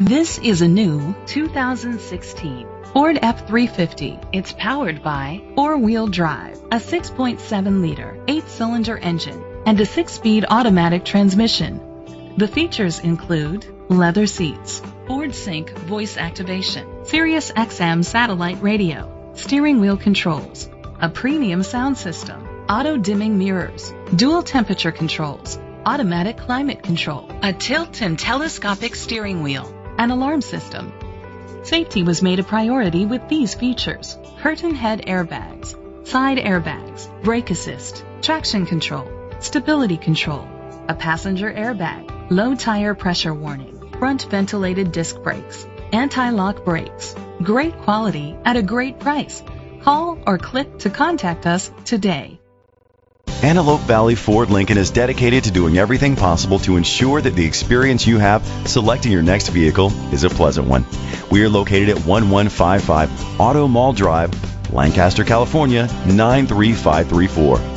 This is a new 2016 Ford F-350. It's powered by four-wheel drive, a 6.7-liter, eight-cylinder engine, and a six-speed automatic transmission. The features include leather seats, Ford Sync voice activation, Sirius XM satellite radio, steering wheel controls, a premium sound system, auto dimming mirrors, dual temperature controls, automatic climate control, a tilt and telescopic steering wheel, an alarm system. Safety was made a priority with these features. Curtain head airbags, side airbags, brake assist, traction control, stability control, a passenger airbag, low tire pressure warning, front ventilated disc brakes, anti-lock brakes. Great quality at a great price. Call or click to contact us today. Antelope Valley Ford Lincoln is dedicated to doing everything possible to ensure that the experience you have selecting your next vehicle is a pleasant one. We are located at 1155 Auto Mall Drive, Lancaster, California 93534.